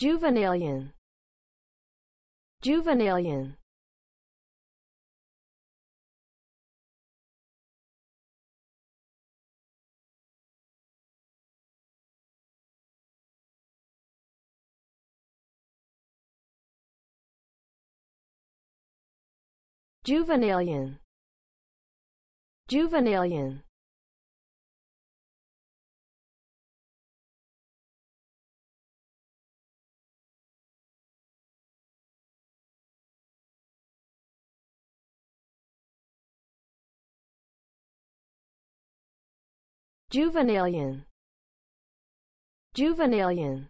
Juvenalian Juvenalian Juvenalian Juvenalian Juvenalian Juvenalian